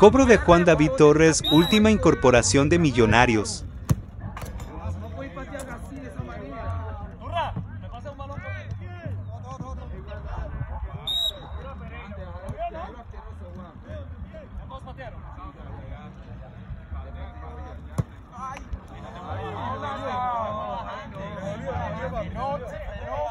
Cobro de Juan David Torres, última incorporación de Millonarios. No, no.